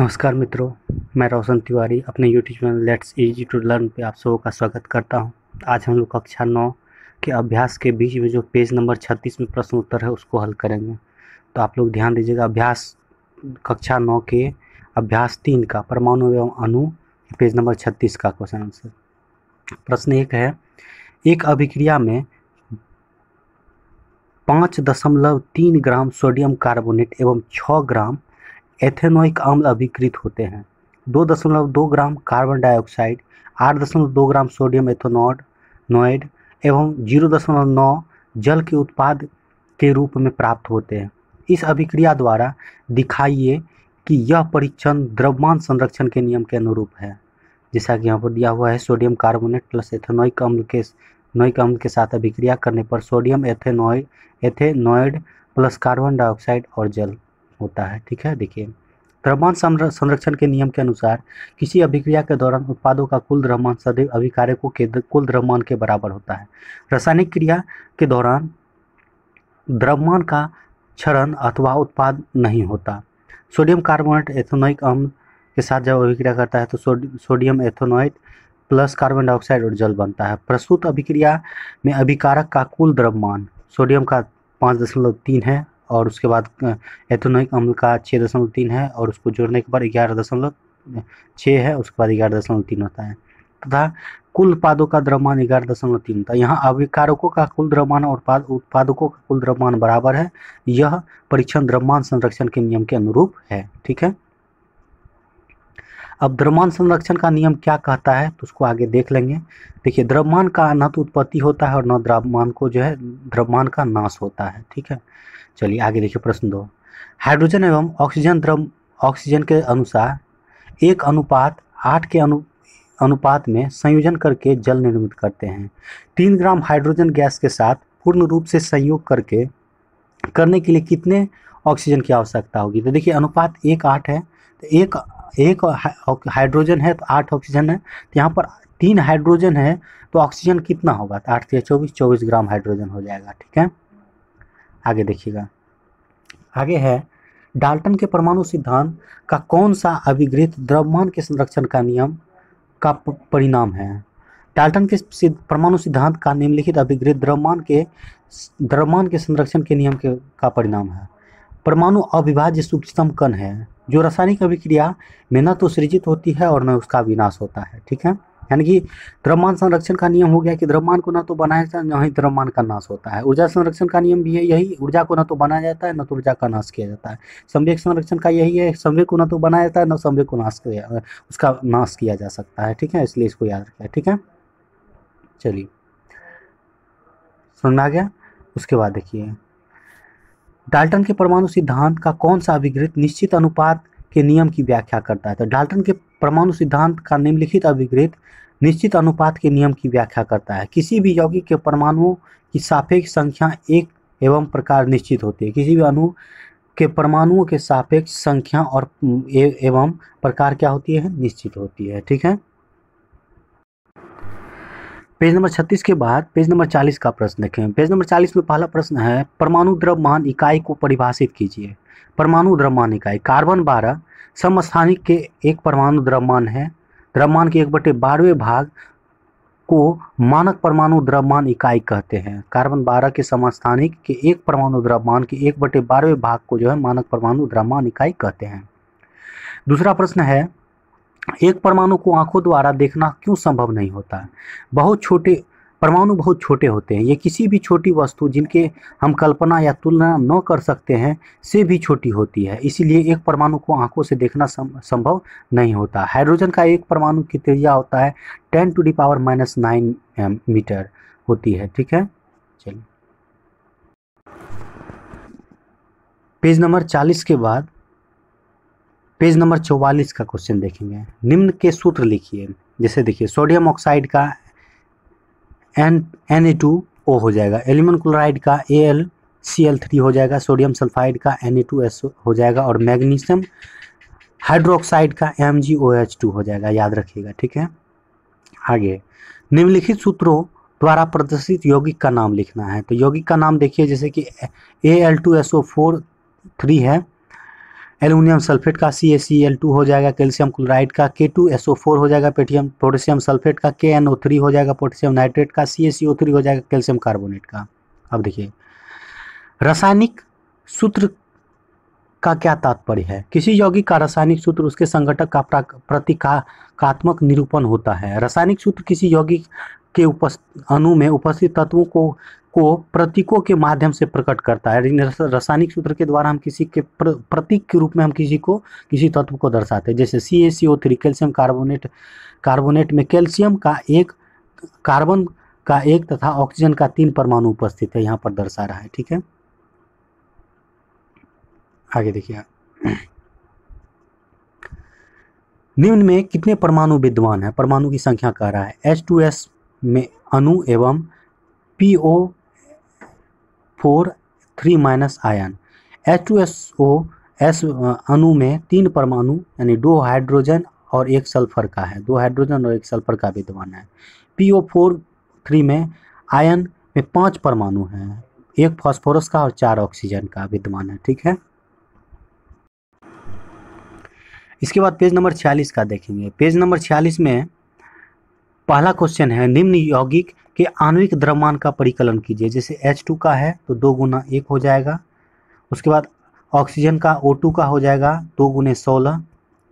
नमस्कार मित्रों, मैं रोशन तिवारी अपने YouTube channel let's easy to learn पे आप सबों का स्वागत करता हूँ। आज हम लोग कक्षा नौ के अभ्यास के बीच में जो पेज नंबर छत्तीस में प्रश्न उत्तर है उसको हल करेंगे। तो आप लोग ध्यान दीजिएगा, अभ्यास कक्षा नौ के अभ्यास तीन का परमाणु एवं अणु पेज नंबर छत्तीस का क्वेश्चन आंसर प्रश्न एक है, एक अभिक्रिया में पाँच दशमलव तीन ग्राम सोडियम कार्बोनेट एवं छः ग्राम एथेनोइक अम्ल अभिकृत होते हैं। दो दशमलव दो ग्राम कार्बन डाइऑक्साइड, आठ दशमलव दो ग्राम सोडियम एथोनॉड नोइड एवं ज़ीरो दशमलव नौ जल के उत्पाद के रूप में प्राप्त होते हैं। इस अभिक्रिया द्वारा दिखाइए कि यह परीक्षण द्रव्यमान संरक्षण के नियम के अनुरूप है। जैसा कि यहाँ पर दिया हुआ है, सोडियम कार्बोनेट प्लस एथेनोइक अम्ल के नोइक अम्ल के साथ अभिक्रिया करने पर sodium, ethanoate ethanoate plus carbon dioxide और जल। होता है, ठीक है? देखिए, द्रव्यमान संरक्षण के नियम के अनुसार किसी अभिक्रिया के दौरान उत्पादों का कुल द्रव्यमान सदैव अभिकारकों के कुल द्रव्यमान के बराबर होता है। रासायनिक क्रिया के दौरान द्रव्यमान का क्षरण अथवा उत्पाद नहीं होता। सोडियम कार्बोनेट एथोनोइक अम्ल के साथ जब अभिक्रिया करता है तो sodium ethanoate plus carbon dioxide और जल बनता है। प्रस्तुत अभिक्रिया में अभिकारक का कुल द्रव्यमान सोडियम का पाँच दशमलव तीन है और उसके बाद एथोनोइक अम्ल का छः दशमलव तीन है और उसको जोड़ने के बाद ग्यारह दशमलव छः है, उसके बाद ग्यारह दशमलव तीन होता है। तथा कुल उत्पादों का द्रव्यमान ग्यारह दशमलव तीन था यहाँ अविकारकों का कुल द्रव्यमान और उत्पादकों का कुल द्रव्यमान बराबर है। यह परीक्षण द्रव्यमान संरक्षण के नियम के अनुरूप है, ठीक है? अब द्रव्यमान संरक्षण का नियम क्या कहता है तो उसको आगे देख लेंगे। देखिए, द्रव्यमान का न तो उत्पत्ति होता है और न द्रव्यमान को जो है, द्रव्यमान का नाश होता है, ठीक है? चलिए आगे देखिए प्रश्न दो। हाइड्रोजन एवं ऑक्सीजन द्रव, ऑक्सीजन के अनुसार एक अनुपात आठ के अनु, अनुपात में संयोजन करके जल निर्मित करते हैं। तीन ग्राम हाइड्रोजन गैस के साथ पूर्ण रूप से संयोग करके करने के लिए कितने ऑक्सीजन की आवश्यकता होगी? तो देखिए अनुपात एक आठ है तो एक एक हाइड्रोजन है तो आठ ऑक्सीजन है तो यहाँ पर तीन हाइड्रोजन है तो ऑक्सीजन कितना होगा? तो आठ से चौबीस चौबीस ग्राम हाइड्रोजन हो जाएगा, ठीक है? आगे देखिएगा। आगे है, डाल्टन के परमाणु सिद्धांत का कौन सा अभिगृहित द्रव्यमान के संरक्षण का नियम का परिणाम है? डाल्टन के परमाणु सिद्धांत का निम्नलिखित अभिगृहित द्रव्यमान के द्रव्यमान के संरक्षण के नियम के, का परिणाम है। परमाणु अविभाज्य सूक्ष्मतम कण है, जो रासायनिक अभिक्रिया में न तो सृजित होती है और न उसका विनाश होता है, ठीक है? यानी कि द्रव्यमान संरक्षण का नियम हो गया कि द्रव्यमान को ना तो बनाया जाता है, न ही द्रव्यमान का नाश होता है। ऊर्जा संरक्षण का नियम भी है यही, ऊर्जा को ना तो बनाया जाता है, न तो ऊर्जा का नाश किया जाता है। संवेग संरक्षण का यही है, संवेग को न तो बनाया जाता है, न संवेग को नाश किया, उसका नाश किया जा सकता है, ठीक है? इसलिए इसको याद रखें ठीक है? चलिए। समझ आ गया? उसके बाद देखिए। डाल्टन के परमाणु सिद्धांत का कौन सा अभिगृहित निश्चित अनुपात के नियम की व्याख्या करता है? तो डाल्टन के परमाणु सिद्धांत का निम्नलिखित अभिग्रहित निश्चित अनुपात के नियम की व्याख्या करता है। किसी भी यौगिक के परमाणुओं की सापेक्ष संख्या एक एवं प्रकार निश्चित होती है। किसी भी अणु के परमाणुओं के सापेक्ष संख्या और एवं प्रकार क्या होती है? निश्चित होती है। ठीक है? पेज नंबर 36 के बाद पेज नंबर 40 का प्रश्न देखें। पेज नंबर 40 में पहला प्रश्न है, परमाणु द्रव्यमान इकाई को परिभाषित कीजिए। परमाणु द्रव्यमान इकाई, कार्बन बारह समस्थानिक के एक परमाणु द्रव्यमान है। द्रव्यमान के एक बटे बारहवें भाग को मानक परमाणु द्रव्यमान इकाई कहते हैं। कार्बन बारह के समस्थानिक के एक परमाणु द्रव्यमान के एक बटे बारहवें भाग को जो है मानक परमाणु द्रव्यमान इकाई कहते हैं। दूसरा प्रश्न है एक परमाणु को आँखों द्वारा देखना क्यों संभव नहीं होता? है बहुत छोटे, परमाणु बहुत छोटे होते हैं। ये किसी भी छोटी वस्तु जिनके हम कल्पना या तुलना न कर सकते हैं, से भी छोटी होती है। इसीलिए एक परमाणु को आँखों से देखना संभव नहीं होता। हाइड्रोजन का एक परमाणु की त्रिज्या होता है ten to the power minus nine metre होती है। ठीक है? चलिए। पेज नंबर चालीस के बाद पेज नंबर चौवालीस का क्वेश्चन देखेंगे। निम्न के सूत्र लिखिए। जैसे देखिए, सोडियम ऑक्साइड का N N A two O हो जाएगा। एल्यूमिनियम क्लोराइड का A L C L three हो जाएगा। सोडियम सल्फाइड का एन ए टू एस हो जाएगा और मैग्नीशियम हाइड्रोक्साइड का M G O H two हो जाएगा। याद रखिएगा, ठीक है? आगे, निम्नलिखित सूत्रों द्वारा प्रदर्शित यौगिक का नाम लिखना है। तो यौगिक का नाम देखिए, जैसे कि A L two S O four three है। एल्यूमिनियम सल्फेट का C S C L two हो जाएगा, कैल्शियम क्लोराइड का के टू एस ओ फोर हो जाएगा पेटियम पोटेशियम सल्फेट का के एन ओ थ्री हो जाएगा, पोटेशियम नाइट्रेट का सी एस सी ओ थ्री हो जाएगा, कैल्शियम कार्बोनेट का। अब देखिए, रासायनिक सूत्र का क्या तात्पर्य है? किसी यौगिक का रासायनिक सूत्र उसके संगठक का प्रतीकात्मक निरूपण होता है। रासायनिक सूत्र किसी यौगिक के उपस्थ अणु में उपस्थित तत्वों को को प्रतीकों के माध्यम से प्रकट करता है। रासायनिक सूत्र के द्वारा हम किसी के प्र, प्रतीक के रूप में हम किसी को किसी तत्व को दर्शाते हैं। जैसे C A C O three calcium carbonate carbonate में कैल्शियम का एक कार्बन का एक तथा ऑक्सीजन का तीन परमाणु उपस्थित है यहाँ पर दर्शा रहा है ठीक है? आगे देखिए निम्न में कितने परमाणु विद्वान है? परमाणु की संख्या कह रहा है। एच टू एस में अणु एवं P O four three minus ion H two S O S अणु में तीन परमाणु, यानी दो हाइड्रोजन और एक सल्फ़र का है। दो हाइड्रोजन और एक सल्फ़र का विद्वान है। पी ओ फोर थ्री में आयन में पाँच परमाणु हैं। एक फास्फोरस का और चार ऑक्सीजन का विद्वान है। ठीक है? इसके बाद पेज नंबर छियालीस का देखेंगे। पेज नंबर छियालीस में पहला क्वेश्चन है, निम्न यौगिक के आणविक द्रव्यमान का परिकलन कीजिए। जैसे H2 का है तो दो गुना एक हो जाएगा। उसके बाद ऑक्सीजन का O2 का हो जाएगा, दो गुने सोलह,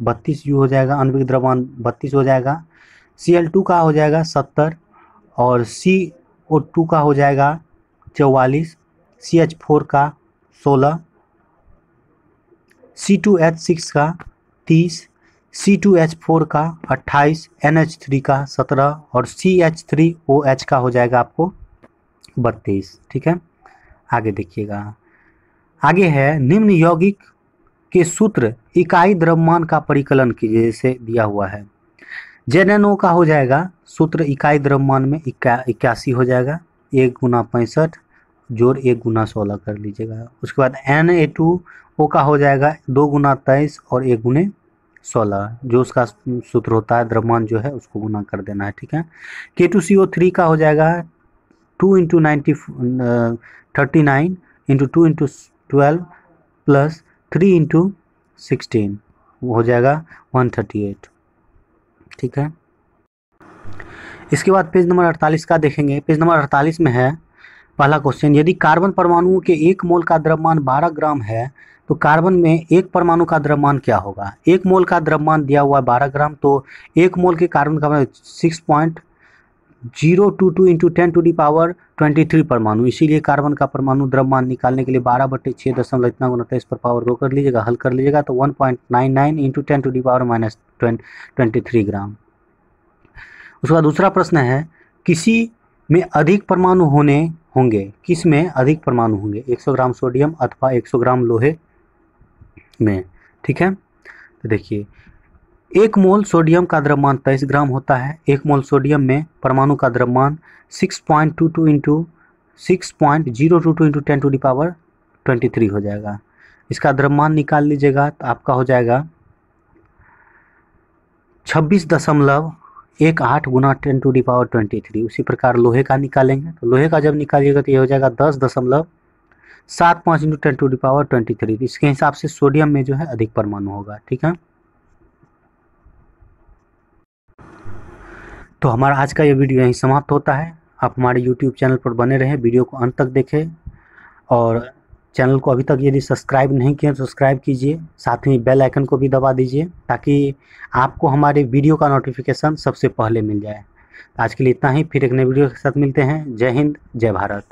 बत्तीस यू हो जाएगा, आणविक द्रव्यमान बत्तीस हो जाएगा। Cl2 का हो जाएगा सत्तर, और CO2 का हो जाएगा चौवालीस CH4 का सोलह C2H6 का तीस सी टू एच फोर का, अट्ठाईस एन एच थ्री का, सत्रह और C H three O H का हो जाएगा आपको बत्तीस, ठीक है? आगे देखिएगा। आगे है, निम्न यौगिक के सूत्र, इकाई द्रव्यमान का परिकलन कीजिए जैसे दिया हुआ है। जेड एन ओ का हो जाएगा, सूत्र इकाई द्रव्यमान में इक्या, इक्यासी हो जाएगा, एक गुना पैंसठ जोड़ एक गुना सोलह कर लीजिएगा। उसके बाद एन ए टू ओ का हो जाएगा दो गुना तेईस और एक गुने सोलह। जो उसका सूत्र होता है, द्रव्यमान जो है, उसको गुना कर देना है, ठीक है? के टू सी ओ थ्री का हो जाएगा two into ninety thirty nine into two into twelve plus three into sixteen हो जाएगा वन थर्टी एट ठीक है? इसके बाद पेज नंबर अड़तालीस का देखेंगे। पेज नंबर अड़तालीस में है पहला क्वेश्चन यदि कार्बन परमाणुओं के एक मोल का द्रव्यमान 12 ग्राम है तो कार्बन में एक परमाणु का द्रव्यमान क्या होगा? एक मोल का द्रव्यमान दिया हुआ है बारह ग्राम तो एक मोल के कार्बन का six point zero two two into ten to the power twenty three परमाणु। इसीलिए कार्बन का परमाणु द्रव्यमान निकालने के लिए बारह बटे छः दशमलव इतना गुना पर पावर दो कर लीजिएगा, हल कर लीजिएगा तो one point nine nine into ten to the power minus twenty three gram. उसके बाद दूसरा प्रश्न है, किसी में अधिक परमाणु होने होंगे। किसमें अधिक परमाणु होंगे? 100 ग्राम सोडियम अथवा 100 ग्राम लोहे में। ठीक है? तो देखिए, एक मोल सोडियम का द्रव्यमान तेईस ग्राम होता है। एक मोल सोडियम में परमाणु का द्रव्यमान six point two two into six point zero two two into ten to the power twenty three हो जाएगा। इसका द्रव्यमान निकाल लीजिएगा तो आपका हो जाएगा छब्बीस दशमलव एक आठ गुना ten to the power twenty three. उसी प्रकार लोहे का निकालेंगे। तो लोहे का जब निकालिएगा तो ये हो जाएगा दस दशमलव सात पाँच into ten to the power twenty three. इसके हिसाब से सोडियम में जो है अधिक परमाणु होगा, ठीक है? तो हमारा आज का ये वीडियो यहीं समाप्त होता है। आप हमारे यूट्यूब चैनल पर बने रहें, वीडियो को अंत तक देखें और चैनल को अभी तक यदि सब्सक्राइब नहीं किए तो सब्सक्राइब कीजिए, साथ ही बेल आइकन को भी दबा दीजिए, ताकि आपको हमारे वीडियो का नोटिफिकेशन सबसे पहले मिल जाए। आज के लिए इतना ही, फिर एक नए वीडियो के साथ मिलते हैं। जय हिंद, जय भारत।